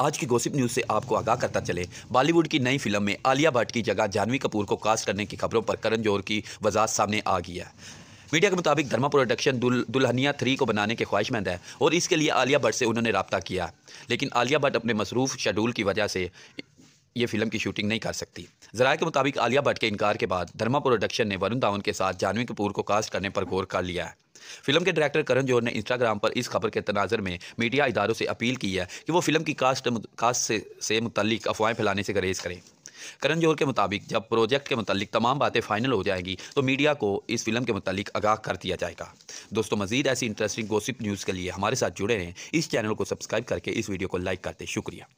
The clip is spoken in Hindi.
आज की गोसिप न्यूज़ से आपको आगाह करता चले बॉलीवुड की नई फ़िल्म में आलिया भट्ट की जगह जानवी कपूर को कास्ट करने की खबरों पर करण जौहर की वजह सामने आ गई है। मीडिया के मुताबिक धर्मा प्रोडक्शन दुल, दुल्हनिया थ्री को बनाने के ख्वाहिशमंद है और इसके लिए आलिया भट्ट से उन्होंने रबता किया। लेकिन आलिया भट्ट अपने मसरूफ़ शेड्यूल की वजह से ये फ़िल्म की शूटिंग नहीं कर सकती। जराये के मुताबिक आलिया भट्ट के इनकार के बाद धर्मा प्रोडक्शन ने वरुण धावन के साथ जानवी कपूर को कास्ट करने पर गौर कर लिया है। फ़िल्म के डायरेक्टर करण जौहर ने इंस्टाग्राम पर इस खबर के तनाजर में मीडिया इदारों से अपील की है कि वो फ़िल्म की कास्ट कास्ट से, से मुतलिक अफवाहें फैलाने से गरेज करें। करण जौहर के मुताबिक जब प्रोजेक्ट के मुतलिक तमाम बातें फाइनल हो जाएँगी तो मीडिया को इस फ़िल्म के मुतलिक आगाह कर दिया जाएगा। दोस्तों मजीद ऐसी इंटरेस्टिंग गोसिप न्यूज़ के लिए हमारे साथ जुड़े रहें। इस चैनल को सब्सक्राइब करके इस वीडियो को लाइक करते शुक्रिया।